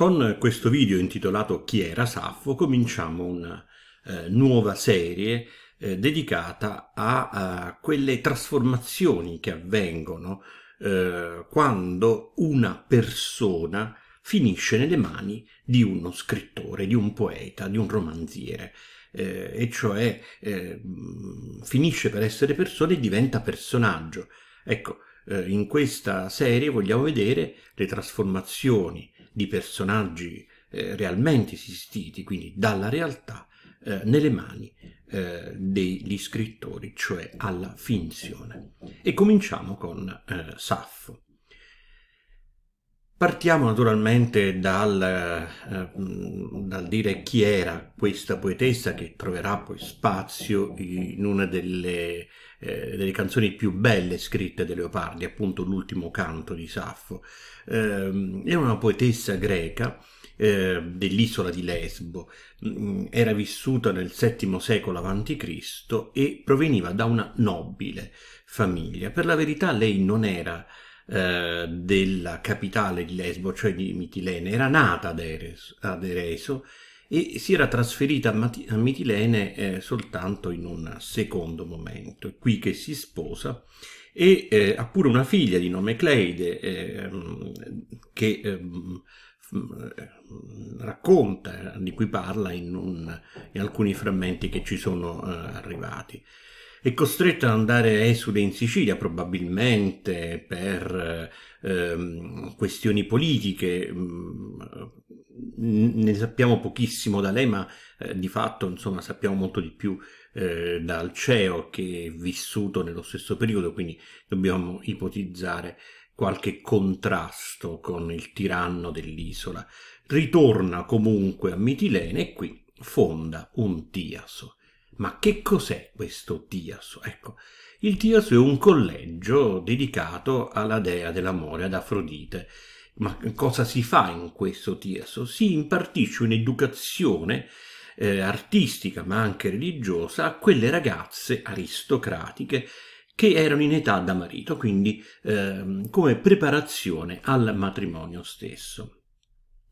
Con questo video intitolato Chi era Saffo cominciamo una eh, nuova serie eh, dedicata a, a, quelle trasformazioni che avvengono eh, quando una persona finisce nelle mani di uno scrittore, di un poeta, di un romanziere. Eh, e cioè eh, finisce per essere persona e diventa personaggio. Ecco, eh, in questa serie vogliamo vedere le trasformazioni di personaggi eh, realmente esistiti, quindi dalla realtà, eh, nelle mani eh, degli scrittori, cioè alla finzione. E cominciamo con eh, Saffo. Partiamo naturalmente dal, eh, dal, dire chi era questa poetessa che troverà poi spazio in una delle, eh, delle canzoni più belle scritte da Leopardi, appunto l'ultimo canto di Saffo. Eh, era una poetessa greca eh, dell'isola di Lesbo, mm, era vissuta nel VII secolo a.C. e proveniva da una nobile famiglia. Per la verità lei non era eh, della capitale di Lesbo, cioè di Mitilene, era nata ad, Eres, ad Ereso e si era trasferita a, Mati- a Mitilene eh, soltanto in un secondo momento. È qui che si sposa e eh, ha pure una figlia di nome Cleide ehm, che ehm, racconta, di cui parla in, un, in, alcuni frammenti che ci sono eh, arrivati. È costretta ad andare esule in Sicilia, probabilmente per eh, questioni politiche. Mm, ne sappiamo pochissimo da lei, ma eh, di fatto insomma, sappiamo molto di più eh, dal CEO che è vissuto nello stesso periodo, quindi dobbiamo ipotizzare qualche contrasto con il tiranno dell'isola. Ritorna comunque a Mitilene e qui fonda un Tiaso. Ma che cos'è questo Tiaso? Ecco, il Tiaso è un collegio dedicato alla dea dell'amore, ad Afrodite. Ma cosa si fa in questo Tiaso? Si impartisce un'educazione eh, artistica ma anche religiosa a quelle ragazze aristocratiche che erano in età da marito, quindi eh, come preparazione al matrimonio stesso.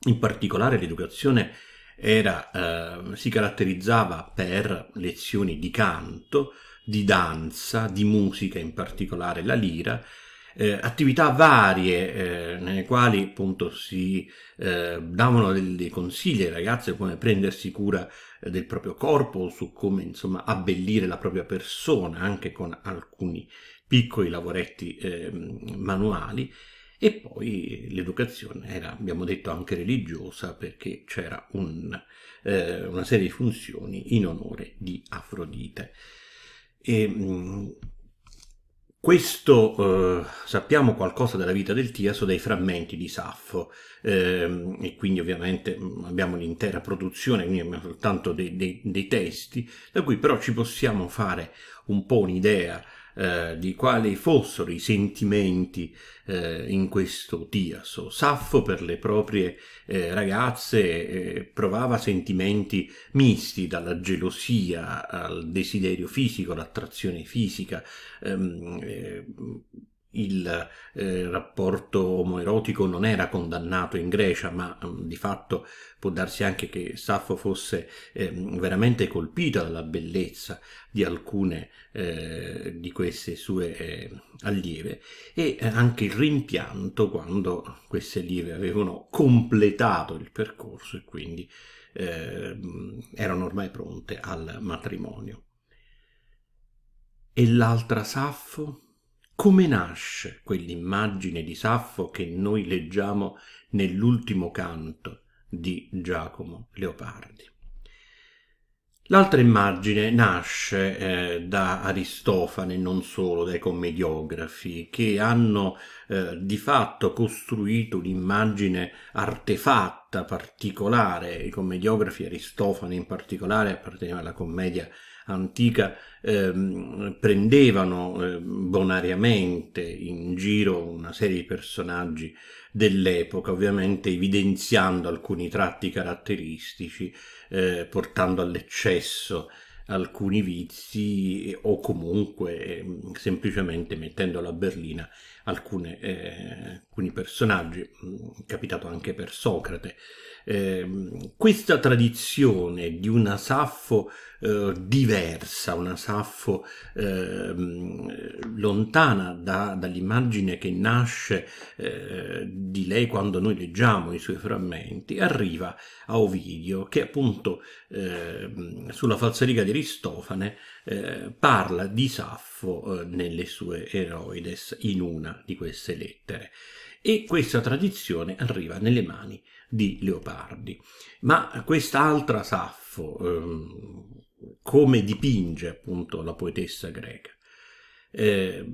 In particolare l'educazione era, eh, si caratterizzava per lezioni di canto, di danza, di musica in particolare la lira, eh, attività varie eh, nelle quali appunto si eh, davano dei, dei, consigli ai ragazzi come prendersi cura del proprio corpo, su come insomma abbellire la propria persona anche con alcuni piccoli lavoretti ehm, manuali e poi l'educazione era, abbiamo detto, anche religiosa perché c'era un, eh, una serie di funzioni in onore di Afrodite. E, mh, questo eh, sappiamo qualcosa della vita del Tiaso dai frammenti di Saffo eh, e quindi ovviamente abbiamo l'intera produzione, quindi abbiamo soltanto dei, dei, dei testi, da cui però ci possiamo fare un po' un'idea eh, di quali fossero i sentimenti eh, in questo Tiaso. Saffo per le proprie eh, ragazze eh, provava sentimenti misti dalla gelosia al desiderio fisico, all'attrazione fisica. Ehm, eh, il eh, rapporto omoerotico non era condannato in Grecia, ma mh, di fatto può darsi anche che Saffo fosse eh, veramente colpita dalla bellezza di alcune eh, di queste sue eh, allieve e eh, anche il rimpianto quando queste allieve avevano completato il percorso e quindi ehm, erano ormai pronte al matrimonio. E l'altra Saffo? Come nasce quell'immagine di Saffo che noi leggiamo nell'ultimo canto di Giacomo Leopardi? L'altra immagine nasce eh, da Aristofane, non solo dai commediografi, che hanno eh, di fatto costruito un'immagine artefatta, particolare. I commediografi, Aristofane in particolare, apparteneva alla commedia antica ehm, prendevano eh, bonariamente in giro una serie di personaggi dell'epoca, ovviamente evidenziando alcuni tratti caratteristici, eh, portando all'eccesso alcuni vizi o comunque eh, semplicemente mettendo alla berlina alcune, eh, alcuni personaggi, mm, capitato anche per Socrate. Eh, questa tradizione di una Saffo eh, diversa, una Saffo eh, lontana da, dall'immagine che nasce eh, di lei quando noi leggiamo i suoi frammenti, arriva a Ovidio che appunto ehm, sulla falsariga di Aristofane eh, parla di Saffo eh, nelle sue Eroides in una di queste lettere. E questa tradizione arriva nelle mani di Leopardi. Ma quest'altra Saffo, ehm, come dipinge appunto la poetessa greca? Eh,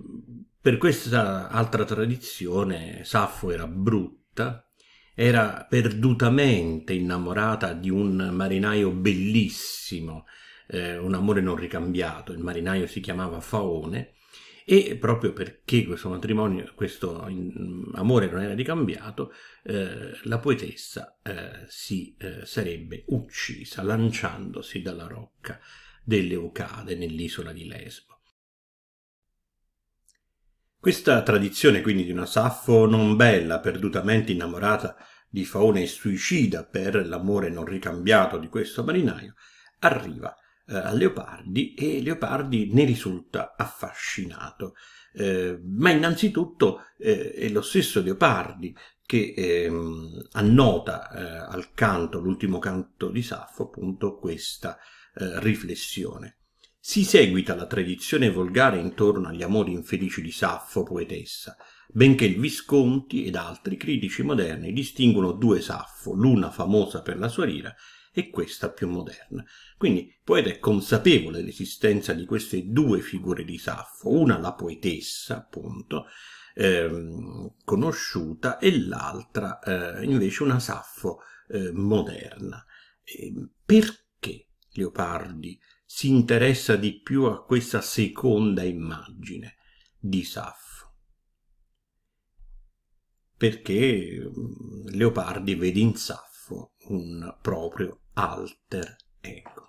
per questa altra tradizione Saffo era brutta, era perdutamente innamorata di un marinaio bellissimo, eh, un amore non ricambiato, il marinaio si chiamava Faone, e proprio perché questo matrimonio, questo amore non era ricambiato, eh, la poetessa eh, si eh, sarebbe uccisa lanciandosi dalla rocca delle Eucade nell'isola di Lesbo. Questa tradizione quindi di una Saffo non bella, perdutamente innamorata di Faone e suicida per l'amore non ricambiato di questo marinaio, arriva eh, a Leopardi e Leopardi ne risulta affascinato. Eh, ma innanzitutto eh, è lo stesso Leopardi che ehm, annota eh, al canto, l'ultimo canto di Saffo, appunto questa eh, riflessione. Si seguita la tradizione volgare intorno agli amori infelici di Saffo, poetessa, benché il Visconti ed altri critici moderni distinguono due Saffo, l'una famosa per la sua lira e questa più moderna. Quindi il poeta è consapevole dell'esistenza di queste due figure di Saffo, una la poetessa, appunto, ehm, conosciuta, e l'altra eh, invece una Saffo eh, moderna. E ehm, perché Leopardi si interessa di più a questa seconda immagine di Saffo? Perché mm, Leopardi vede in Saffo un proprio alter ego.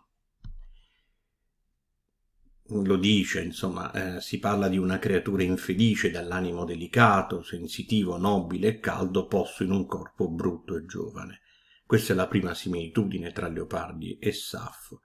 Lo dice, insomma, eh, si parla di una creatura infelice dall'animo delicato, sensitivo, nobile e caldo posto in un corpo brutto e giovane. Questa è la prima similitudine tra Leopardi e Saffo.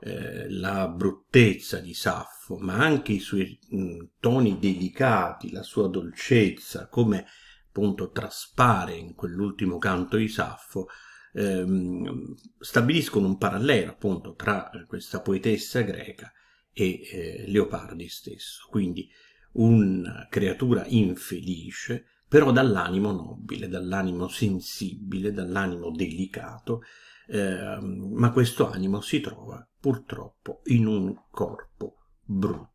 Eh, la bruttezza di Saffo, ma anche i suoi mh, toni delicati, la sua dolcezza, come appunto traspare in quell'ultimo canto di Saffo, ehm, stabiliscono un parallelo appunto tra questa poetessa greca e eh, Leopardi stesso, quindi una creatura infelice, però dall'animo nobile, dall'animo sensibile, dall'animo delicato, eh, ma questo animo si trova purtroppo in un corpo brutto.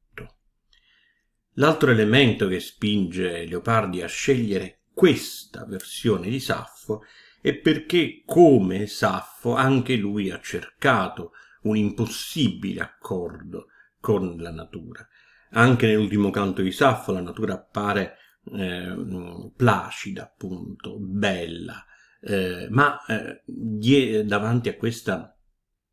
L'altro elemento che spinge Leopardi a scegliere questa versione di Saffo e perché, come Saffo, anche lui ha cercato un impossibile accordo con la natura. Anche nell'ultimo canto di Saffo la natura appare eh, placida, appunto, bella, eh, ma eh, davanti a questa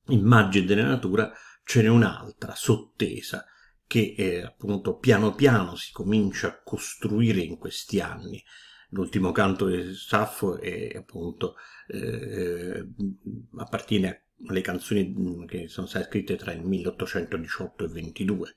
immagine della natura ce n'è un'altra sottesa che eh, appunto piano piano si comincia a costruire in questi anni l'ultimo canto di Saffo è appunto eh, appartiene alle canzoni che sono state scritte tra il 1818 e il 22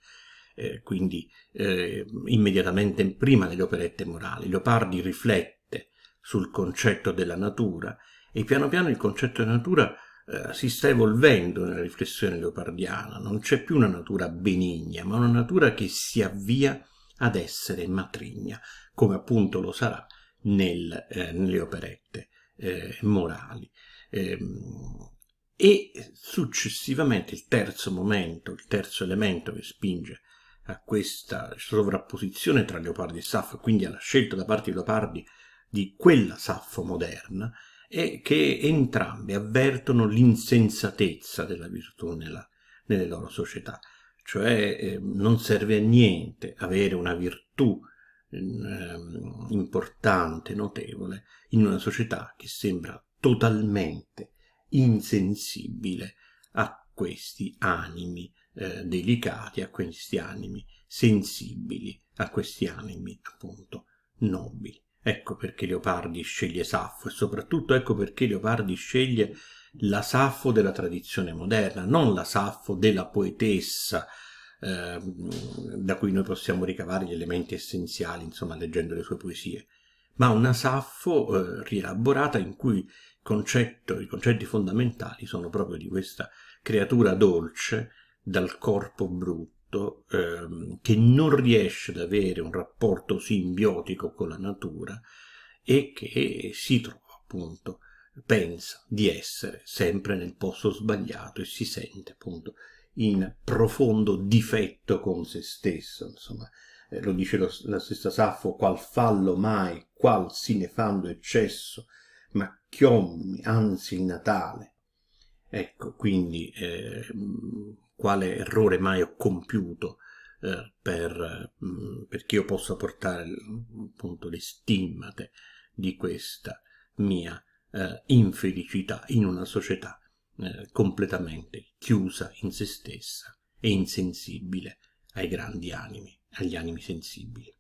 eh, quindi eh, immediatamente prima delle operette morali. Leopardi riflette sul concetto della natura e piano piano il concetto della natura eh, si sta evolvendo nella riflessione leopardiana. Non c'è più una natura benigna ma una natura che si avvia ad essere matrigna come appunto lo sarà nel, eh, nelle operette eh, morali. Ehm, e successivamente il terzo momento, il terzo elemento che spinge a questa sovrapposizione tra Leopardi e Saffo, quindi alla scelta da parte di Leopardi di quella Saffo moderna, è che entrambi avvertono l'insensatezza della virtù nella, nelle loro società, cioè eh, non serve a niente avere una virtù importante, notevole, in una società che sembra totalmente insensibile a questi animi eh, delicati, a questi animi sensibili, a questi animi appunto nobili. Ecco perché Leopardi sceglie Saffo e soprattutto ecco perché Leopardi sceglie la Saffo della tradizione moderna, non la Saffo della poetessa, eh, da cui noi possiamo ricavare gli elementi essenziali, insomma, leggendo le sue poesie, ma una Saffo eh, rielaborata in cui concetto, i concetti fondamentali sono proprio di questa creatura dolce dal corpo brutto ehm, che non riesce ad avere un rapporto simbiotico con la natura e che si trova appunto pensa di essere sempre nel posto sbagliato e si sente appunto in profondo difetto con se stesso insomma eh, lo dice lo, la stessa Saffo qual fallo mai qual sinefando eccesso ma chiommi anzi il Natale. Ecco, quindi eh, quale errore mai ho compiuto eh, per, mh, perché io possa portare appunto le stimmate di questa mia eh, infelicità in una società eh, completamente chiusa in se stessa e insensibile ai grandi animi, agli animi sensibili.